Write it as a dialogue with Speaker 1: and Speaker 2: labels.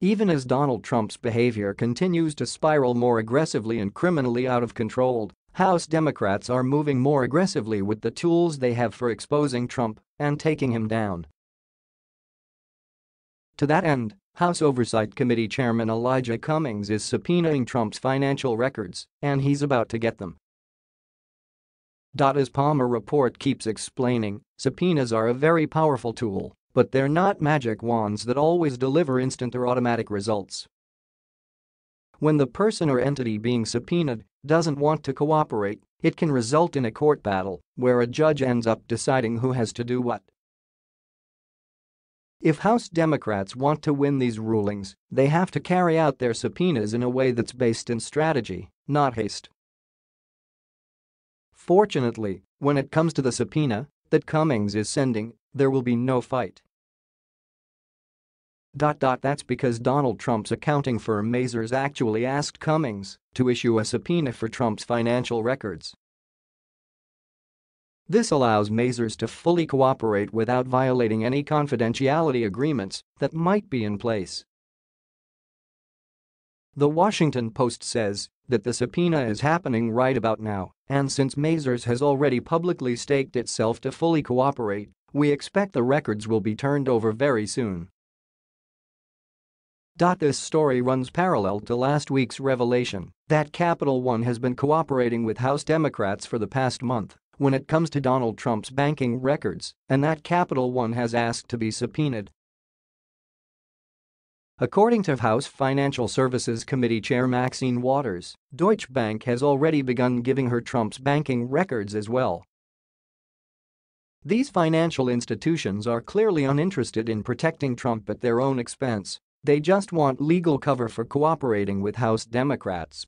Speaker 1: Even as Donald Trump's behavior continues to spiral more aggressively and criminally out of control, House Democrats are moving more aggressively with the tools they have for exposing Trump and taking him down. To that end, House Oversight Committee Chairman Elijah Cummings is subpoenaing Trump's financial records, and he's about to get them. As Palmer report keeps explaining, subpoenas are a very powerful tool but they're not magic wands that always deliver instant or automatic results. When the person or entity being subpoenaed doesn't want to cooperate, it can result in a court battle where a judge ends up deciding who has to do what. If House Democrats want to win these rulings, they have to carry out their subpoenas in a way that's based in strategy, not haste. Fortunately, when it comes to the subpoena that Cummings is sending, there will be no fight. That's because Donald Trump's accounting firm Mazars actually asked Cummings to issue a subpoena for Trump's financial records. This allows Mazars to fully cooperate without violating any confidentiality agreements that might be in place. The Washington Post says that the subpoena is happening right about now, and since Mazars has already publicly staked itself to fully cooperate, we expect the records will be turned over very soon. This story runs parallel to last week's revelation that Capital One has been cooperating with House Democrats for the past month when it comes to Donald Trump's banking records and that Capital One has asked to be subpoenaed. According to House Financial Services Committee Chair Maxine Waters, Deutsche Bank has already begun giving her Trump's banking records as well these financial institutions are clearly uninterested in protecting Trump at their own expense. They just want legal cover for cooperating with House Democrats.